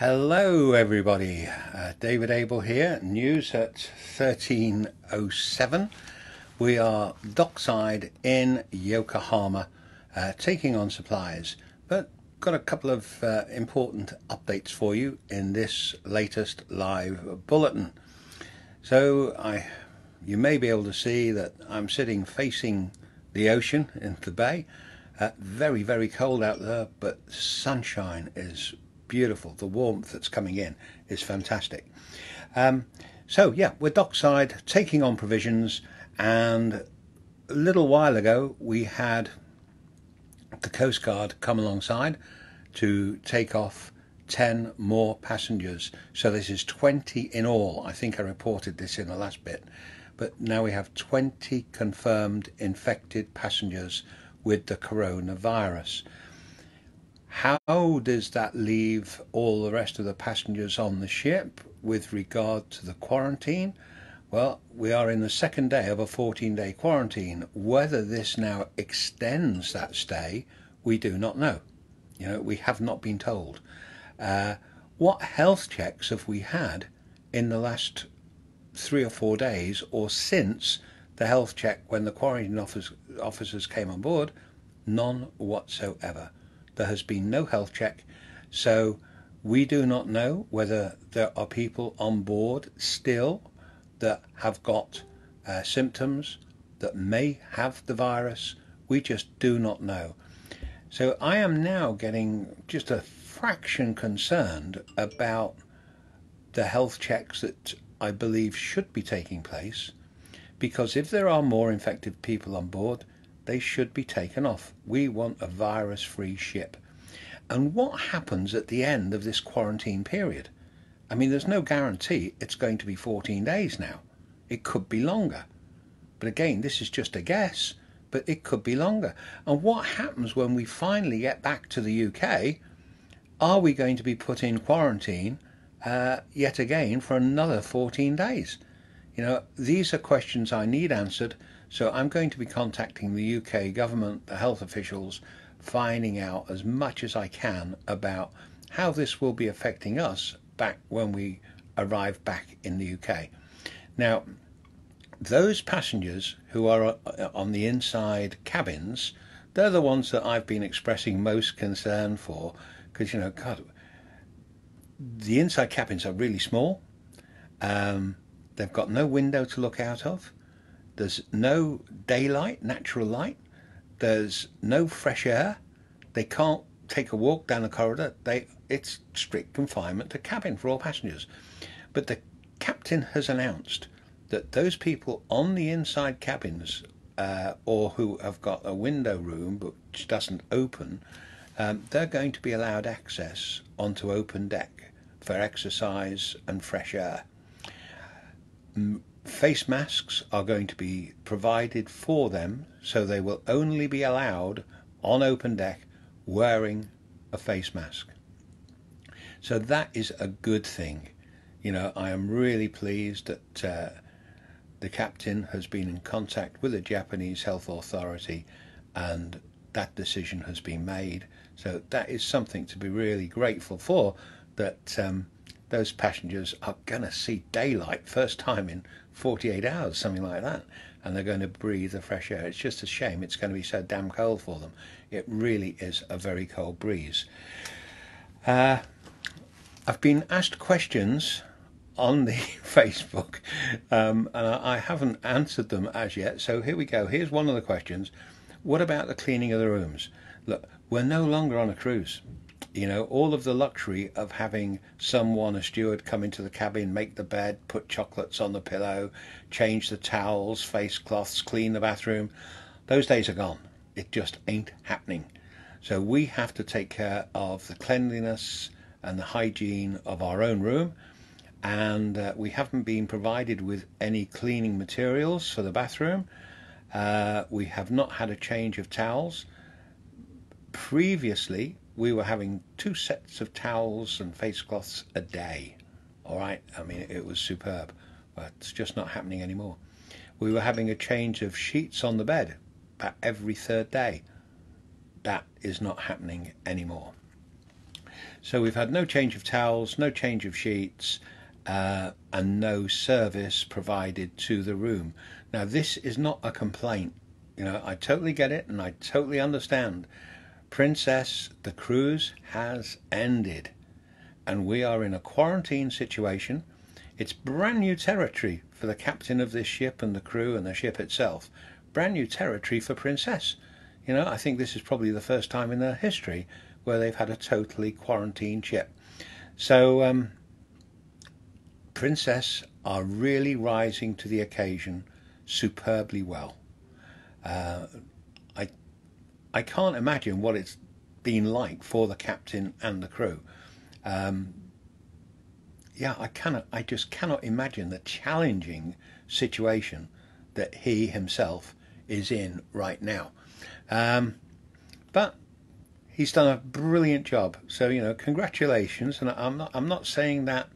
Hello, everybody. Uh, David Abel here. News at 1307. We are dockside in Yokohama, uh, taking on supplies, but got a couple of uh, important updates for you in this latest live bulletin. So, I, you may be able to see that I'm sitting facing the ocean in the bay. Uh, very, very cold out there, but sunshine is beautiful. The warmth that's coming in is fantastic. Um, so yeah, we're dockside taking on provisions, and a little while ago we had the Coast Guard come alongside to take off 10 more passengers. So this is 20 in all. I think I reported this in the last bit. But now we have 20 confirmed infected passengers with the coronavirus. How does that leave all the rest of the passengers on the ship with regard to the quarantine? Well, we are in the second day of a 14 day quarantine. Whether this now extends that stay, we do not know. You know, we have not been told. Uh, what health checks have we had in the last three or four days or since the health check when the quarantine office, officers came on board? None whatsoever. There has been no health check, so we do not know whether there are people on board still that have got uh, symptoms that may have the virus. We just do not know. So I am now getting just a fraction concerned about the health checks that I believe should be taking place because if there are more infected people on board, they should be taken off. We want a virus free ship. And what happens at the end of this quarantine period? I mean, there's no guarantee it's going to be 14 days now. It could be longer. But again, this is just a guess, but it could be longer. And what happens when we finally get back to the UK? Are we going to be put in quarantine uh, yet again for another 14 days? You know, these are questions I need answered so I'm going to be contacting the UK government, the health officials, finding out as much as I can about how this will be affecting us back when we arrive back in the UK. Now, those passengers who are uh, on the inside cabins, they're the ones that I've been expressing most concern for because, you know, God, the inside cabins are really small. Um, they've got no window to look out of. There's no daylight, natural light. There's no fresh air. They can't take a walk down the corridor. They it's strict confinement to cabin for all passengers. But the captain has announced that those people on the inside cabins uh, or who have got a window room which doesn't open, um, they're going to be allowed access onto open deck for exercise and fresh air face masks are going to be provided for them, so they will only be allowed on open deck wearing a face mask. So that is a good thing. You know, I am really pleased that uh, the captain has been in contact with the Japanese health authority and that decision has been made. So that is something to be really grateful for that um, those passengers are going to see daylight first time in 48 hours, something like that, and they're going to breathe the fresh air. It's just a shame it's going to be so damn cold for them. It really is a very cold breeze. Uh, I've been asked questions on the Facebook, um, and I, I haven't answered them as yet. So here we go. Here's one of the questions. What about the cleaning of the rooms? Look, we're no longer on a cruise you know, all of the luxury of having someone, a steward, come into the cabin, make the bed, put chocolates on the pillow, change the towels, face cloths, clean the bathroom, those days are gone. It just ain't happening. So we have to take care of the cleanliness and the hygiene of our own room. And uh, we haven't been provided with any cleaning materials for the bathroom. Uh, we have not had a change of towels. Previously, we were having two sets of towels and face cloths a day. All right, I mean, it was superb, but it's just not happening anymore. We were having a change of sheets on the bed about every third day. That is not happening anymore. So we've had no change of towels, no change of sheets, uh, and no service provided to the room. Now, this is not a complaint. You know, I totally get it and I totally understand. Princess, the cruise has ended, and we are in a quarantine situation. It's brand new territory for the captain of this ship and the crew and the ship itself. Brand new territory for Princess. You know, I think this is probably the first time in their history where they've had a totally quarantined ship. So, um, Princess are really rising to the occasion superbly well. Uh, I can't imagine what it's been like for the captain and the crew. Um, yeah, I cannot. I just cannot imagine the challenging situation that he himself is in right now. Um, but he's done a brilliant job. So you know, congratulations. And I'm not. I'm not saying that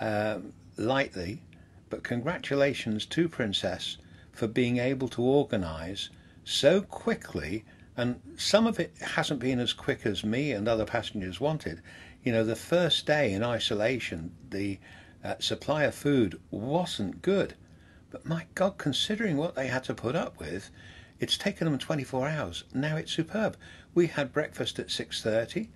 um, lightly, but congratulations to Princess for being able to organise so quickly. And some of it hasn't been as quick as me and other passengers wanted. You know, the first day in isolation, the uh, supply of food wasn't good. But my God, considering what they had to put up with, it's taken them 24 hours. Now it's superb. We had breakfast at 6:30.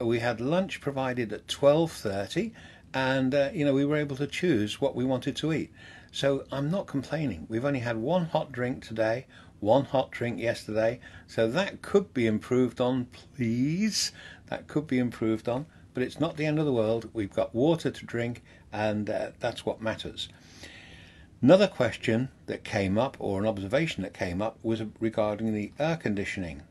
We had lunch provided at 12:30, and uh, you know we were able to choose what we wanted to eat. So I'm not complaining. We've only had one hot drink today, one hot drink yesterday. So that could be improved on, please. That could be improved on but it's not the end of the world. We've got water to drink, and uh, that's what matters. Another question that came up, or an observation that came up, was regarding the air conditioning.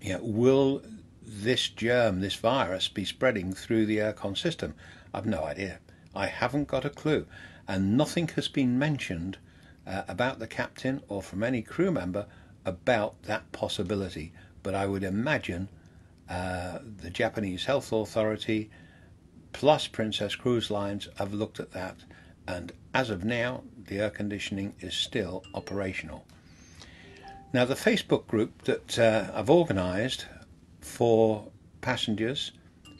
You know, will this germ, this virus, be spreading through the aircon system? I've no idea. I haven't got a clue, and nothing has been mentioned uh, about the captain or from any crew member about that possibility. But I would imagine uh, the Japanese Health Authority plus Princess Cruise Lines have looked at that, and as of now, the air conditioning is still operational. Now, the Facebook group that uh, I've organised for passengers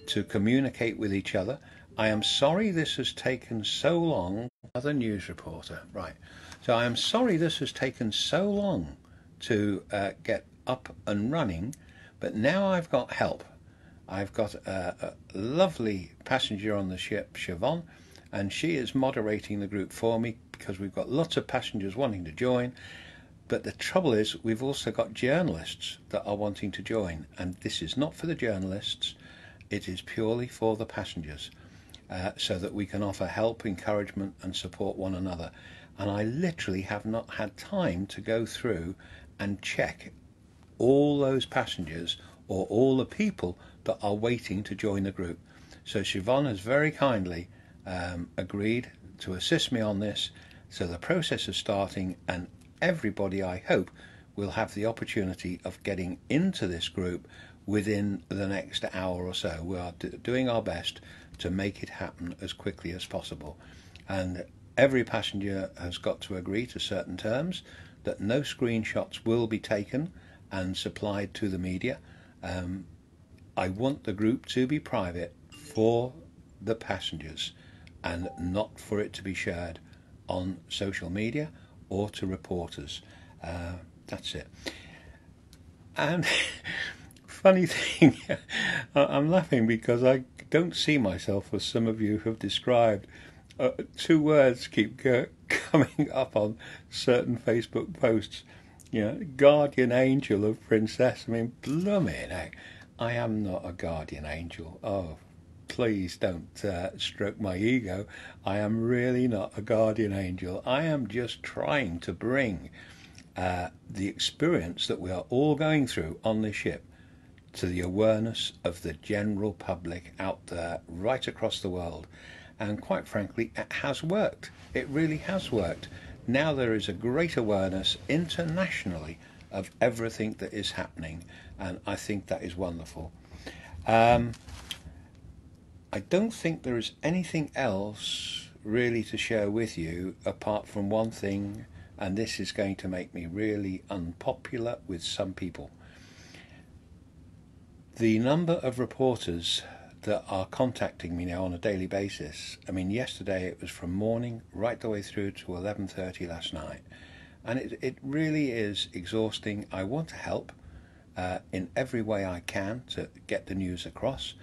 to communicate with each other. I am sorry this has taken so long. Another news reporter, right. So I am sorry this has taken so long to uh, get up and running but now I've got help. I've got a, a lovely passenger on the ship, Siobhan, and she is moderating the group for me because we've got lots of passengers wanting to join. But the trouble is, we've also got journalists that are wanting to join, and this is not for the journalists, it is purely for the passengers, uh, so that we can offer help, encouragement, and support one another. And I literally have not had time to go through and check all those passengers or all the people that are waiting to join the group. So Siobhan has very kindly um, agreed to assist me on this. So the process is starting, and everybody, I hope, will have the opportunity of getting into this group within the next hour or so. We are doing our best to make it happen as quickly as possible. And every passenger has got to agree to certain terms that no screenshots will be taken and supplied to the media. Um, I want the group to be private for the passengers and not for it to be shared on social media or to reporters. Uh, that's it. And funny thing, I'm laughing because I don't see myself as some of you have described. Uh, two words keep coming up on certain Facebook posts you know, guardian angel of princess. I mean, blooming heck, I am not a guardian angel. Oh, please don't uh, stroke my ego. I am really not a guardian angel. I am just trying to bring uh, the experience that we are all going through on this ship to the awareness of the general public out there, right across the world. And quite frankly, it has worked. It really has worked now there is a great awareness internationally of everything that is happening, and I think that is wonderful. Um, I don't think there is anything else really to share with you apart from one thing, and this is going to make me really unpopular with some people. The number of reporters that are contacting me now on a daily basis. I mean, yesterday it was from morning right the way through to 11:30 last night, and it it really is exhausting. I want to help uh, in every way I can to get the news across,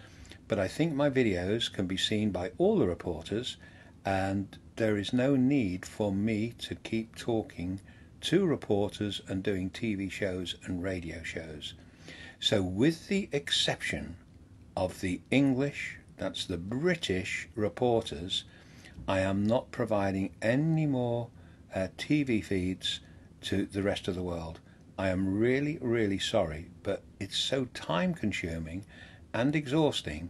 but I think my videos can be seen by all the reporters, and there is no need for me to keep talking to reporters and doing TV shows and radio shows. So, with the exception of the English, that's the British reporters, I am not providing any more uh, TV feeds to the rest of the world. I am really, really sorry, but it's so time consuming and exhausting.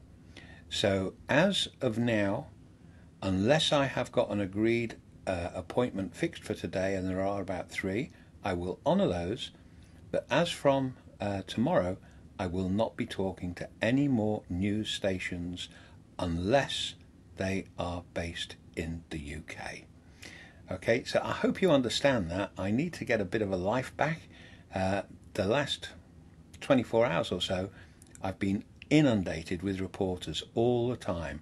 So, as of now, unless I have got an agreed uh, appointment fixed for today, and there are about three, I will honour those. But as from uh, tomorrow, I will not be talking to any more news stations unless they are based in the UK. Okay, so I hope you understand that. I need to get a bit of a life back. Uh, the last 24 hours or so, I've been inundated with reporters all the time,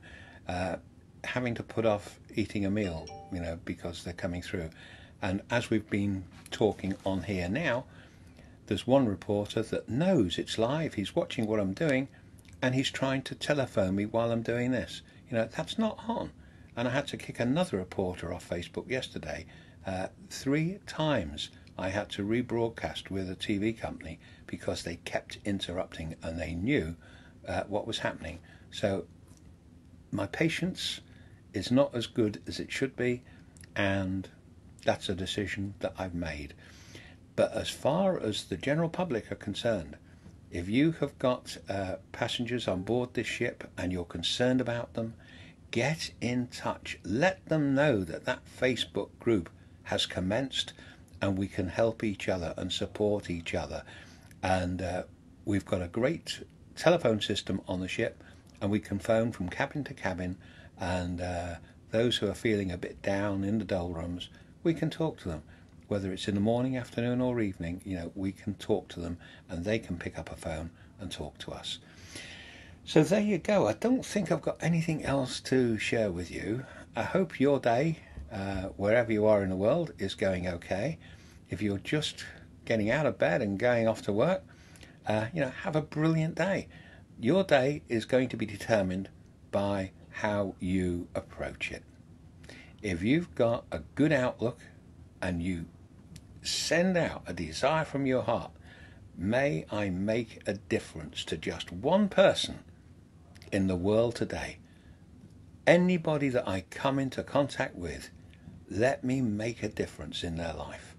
uh, having to put off eating a meal, you know, because they're coming through. And as we've been talking on here now, there's one reporter that knows it's live, he's watching what I'm doing, and he's trying to telephone me while I'm doing this. You know, that's not on. And I had to kick another reporter off Facebook yesterday. Uh, three times I had to rebroadcast with a TV company because they kept interrupting and they knew uh, what was happening. So my patience is not as good as it should be, and that's a decision that I've made. But as far as the general public are concerned, if you have got uh, passengers on board this ship and you're concerned about them, get in touch. Let them know that that Facebook group has commenced and we can help each other and support each other. And uh, we've got a great telephone system on the ship and we can phone from cabin to cabin and uh, those who are feeling a bit down in the doldrums, we can talk to them whether it's in the morning, afternoon, or evening, you know, we can talk to them and they can pick up a phone and talk to us. So there you go. I don't think I've got anything else to share with you. I hope your day, uh, wherever you are in the world, is going okay. If you're just getting out of bed and going off to work, uh, you know, have a brilliant day. Your day is going to be determined by how you approach it. If you've got a good outlook and you send out a desire from your heart. May I make a difference to just one person in the world today. Anybody that I come into contact with, let me make a difference in their life.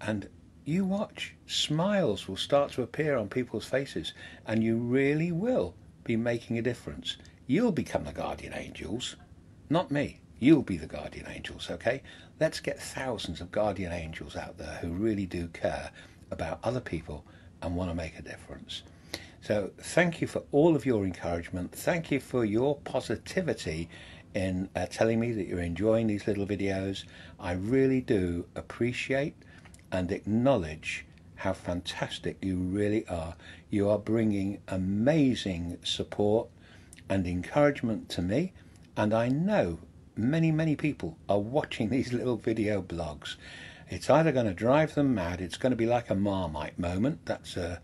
And you watch, smiles will start to appear on people's faces, and you really will be making a difference. You'll become the guardian angels, not me. You'll be the guardian angels, okay? Let's get thousands of guardian angels out there who really do care about other people and want to make a difference. So, thank you for all of your encouragement. Thank you for your positivity in uh, telling me that you're enjoying these little videos. I really do appreciate and acknowledge how fantastic you really are. You are bringing amazing support and encouragement to me, and I know many, many people are watching these little video blogs. It's either going to drive them mad, it's going to be like a Marmite moment. That's a,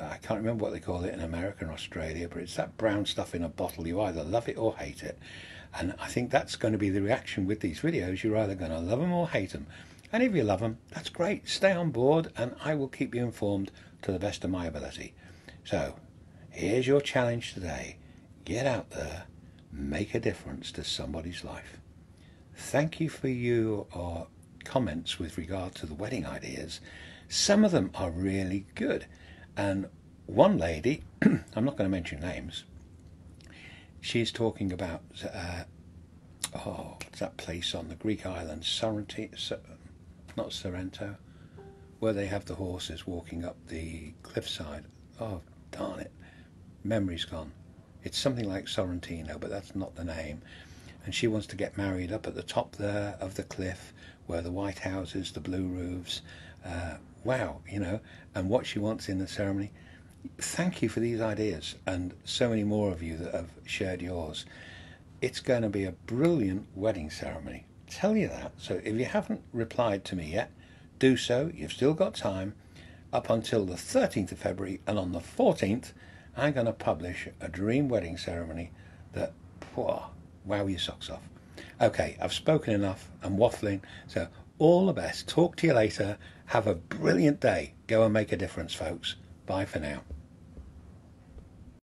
I can't remember what they call it in America and Australia, but it's that brown stuff in a bottle. You either love it or hate it. And I think that's going to be the reaction with these videos. You're either going to love them or hate them. And if you love them, that's great. Stay on board and I will keep you informed to the best of my ability. So, here's your challenge today. Get out there make a difference to somebody's life. Thank you for your uh, comments with regard to the wedding ideas. Some of them are really good. And one lady, I'm not going to mention names, she's talking about, uh, oh, that place on the Greek island, Sorrento, not Sorrento, where they have the horses walking up the cliffside. Oh, darn it. Memory's gone. It's something like Sorrentino, but that's not the name. And she wants to get married up at the top there of the cliff where the white houses, the blue roofs. Uh, wow, you know. And what she wants in the ceremony thank you for these ideas and so many more of you that have shared yours. It's going to be a brilliant wedding ceremony. Tell you that. So if you haven't replied to me yet, do so. You've still got time up until the 13th of February, and on the 14th, I'm going to publish a dream wedding ceremony that, wow, wow your socks off. Okay, I've spoken enough. I'm waffling. So all the best. Talk to you later. Have a brilliant day. Go and make a difference, folks. Bye for now.